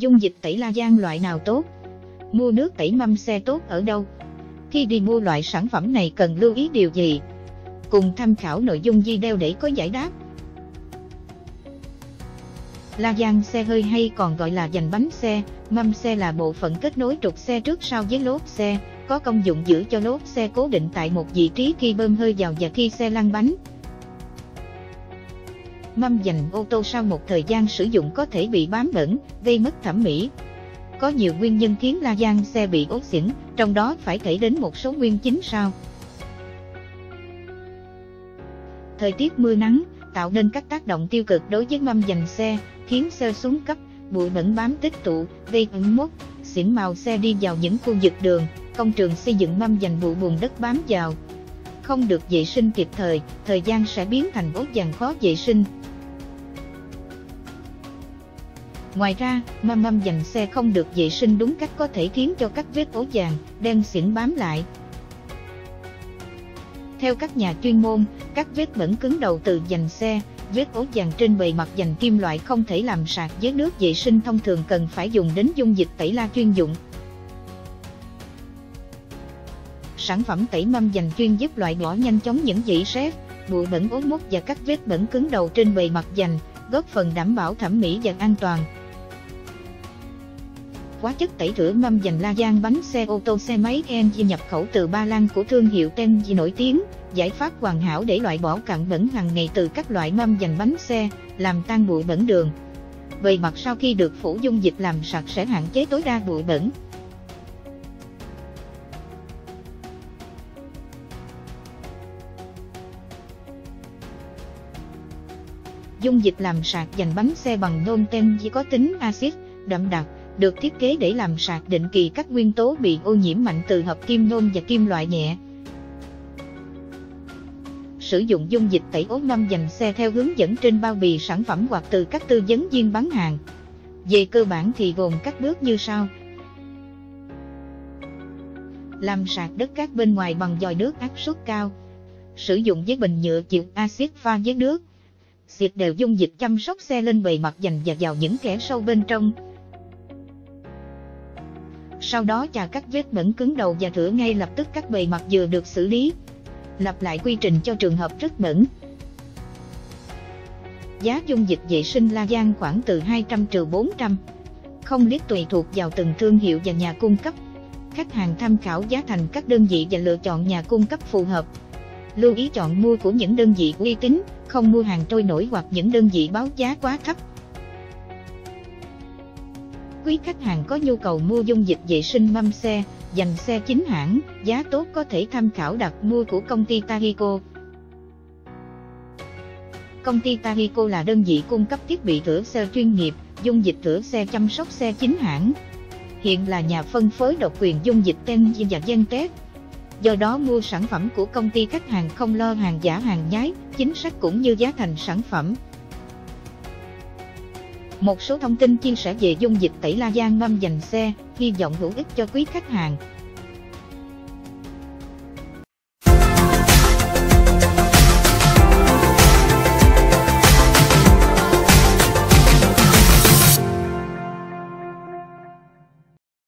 Dung dịch tẩy La Giang loại nào tốt? Mua nước tẩy mâm xe tốt ở đâu? Khi đi mua loại sản phẩm này cần lưu ý điều gì? Cùng tham khảo nội dung video để có giải đáp. La Giang xe hơi hay còn gọi là dành bánh xe, mâm xe là bộ phận kết nối trục xe trước sau với lốp xe, có công dụng giữ cho lốp xe cố định tại một vị trí khi bơm hơi vào và khi xe lăn bánh. Mâm dành ô tô sau một thời gian sử dụng có thể bị bám bẩn, gây mất thẩm mỹ. Có nhiều nguyên nhân khiến la giang xe bị ố xỉn, trong đó phải kể đến một số nguyên chính sau. Thời tiết mưa nắng tạo nên các tác động tiêu cực đối với mâm dành xe, khiến xe xuống cấp, bụi bẩn bám tích tụ, gây ẩm mốc, xỉn màu xe đi vào những khu vực đường, công trường xây dựng mâm dành bụi bùn đất bám vào. Không được vệ sinh kịp thời, thời gian sẽ biến thành ố vàng khó vệ sinh. Ngoài ra, mâm mâm dành xe không được vệ sinh đúng cách có thể khiến cho các vết ố vàng, đen xỉn bám lại. Theo các nhà chuyên môn, các vết bẩn cứng đầu từ dành xe, vết ố vàng trên bề mặt dành kim loại không thể làm sạch với nước vệ sinh thông thường cần phải dùng đến dung dịch tẩy la chuyên dụng. Sản phẩm tẩy mâm dành chuyên giúp loại bỏ nhanh chóng những dỉ sét, bụi bẩn ố mốc và các vết bẩn cứng đầu trên bề mặt dành, góp phần đảm bảo thẩm mỹ và an toàn. Hóa chất tẩy rửa mâm dành la giang bánh xe ô tô xe máy NG nhập khẩu từ Ba Lan của thương hiệu Tenji nổi tiếng, giải pháp hoàn hảo để loại bỏ cặn bẩn hàng ngày từ các loại mâm dành bánh xe, làm tan bụi bẩn đường. Bề mặt sau khi được phủ dung dịch làm sạch sẽ hạn chế tối đa bụi bẩn. Dung dịch làm sạch dành bánh xe bằng nôn chỉ có tính axit, đậm đặc, được thiết kế để làm sạch định kỳ các nguyên tố bị ô nhiễm mạnh từ hợp kim nôn và kim loại nhẹ. Sử dụng dung dịch tẩy ố năm dành xe theo hướng dẫn trên bao bì sản phẩm hoặc từ các tư vấn viên bán hàng. Về cơ bản thì gồm các bước như sau. Làm sạch đất cát bên ngoài bằng dòi nước áp suất cao. Sử dụng với bình nhựa chịu axit pha với nước. Xịt đều dung dịch chăm sóc xe lên bề mặt dành và vào những kẽ sâu bên trong sau đó chà các vết bẩn cứng đầu và rửa ngay lập tức các bề mặt vừa được xử lý. Lặp lại quy trình cho trường hợp rất bẩn. Giá dung dịch vệ sinh La Giang khoảng từ 200-400 Không liếc tùy thuộc vào từng thương hiệu và nhà cung cấp. Khách hàng tham khảo giá thành các đơn vị và lựa chọn nhà cung cấp phù hợp. Lưu ý chọn mua của những đơn vị uy tín, không mua hàng trôi nổi hoặc những đơn vị báo giá quá thấp. Quý khách hàng có nhu cầu mua dung dịch vệ sinh mâm xe, dành xe chính hãng, giá tốt có thể tham khảo đặt mua của công ty Tahico. Công ty Tahico là đơn vị cung cấp thiết bị rửa xe chuyên nghiệp, dung dịch rửa xe chăm sóc xe chính hãng. Hiện là nhà phân phối độc quyền dung dịch Tenji và Gentech. Do đó mua sản phẩm của công ty khách hàng không lo hàng giả hàng nhái, chính sách cũng như giá thành sản phẩm. Một số thông tin chia sẻ về dung dịch tẩy la giang mâm dành xe, hy vọng hữu ích cho quý khách hàng.